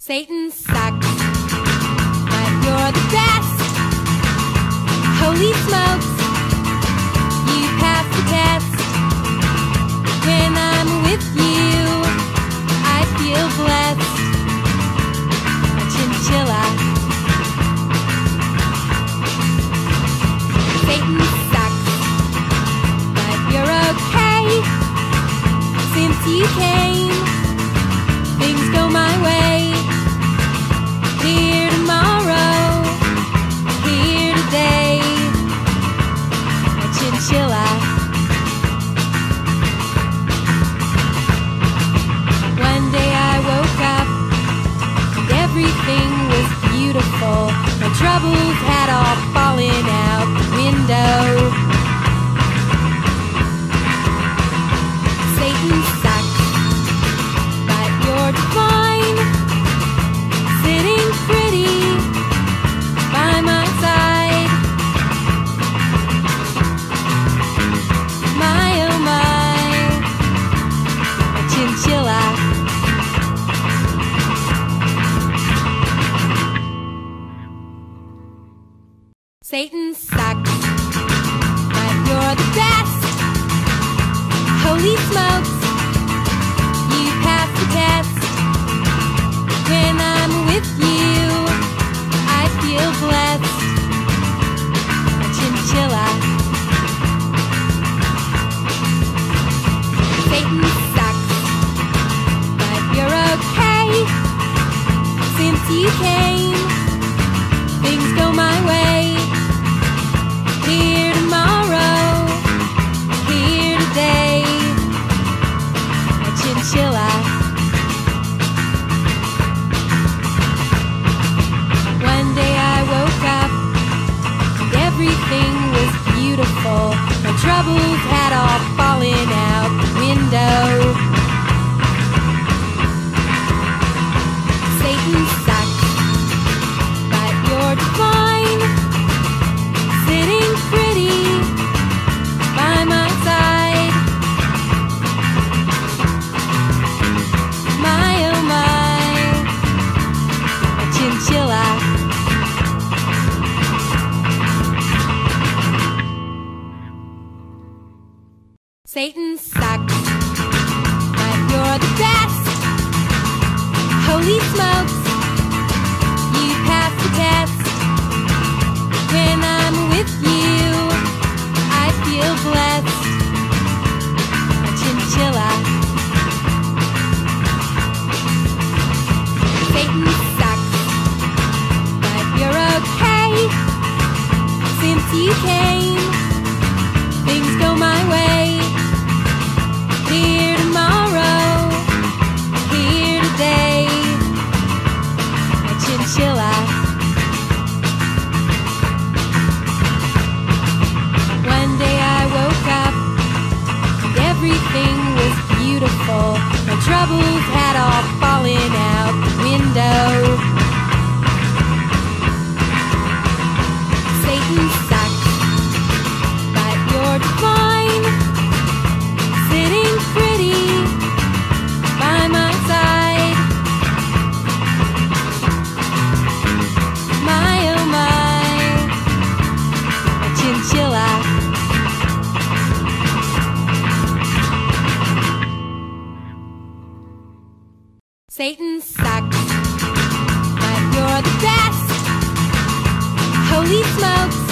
Satan sucks, but you're the best. Holy smokes, you pass the test. When I'm with you, I feel blessed. A chinchilla. Satan sucks, but you're okay. Since you came, things go my way. Satan sucks, but you're the best. Holy smokes, you pass the test. When I'm with you, I feel blessed. Chinchilla. Satan sucks, but you're okay. Since you came, A chinchilla. Satan sucks, but you're the best. Holy smokes, you pass the test. When I'm with you, I feel blessed. A chinchilla. Satan sucks, but you're okay. Since you came, Satan sucks, but you're divine. Sitting Holy smokes,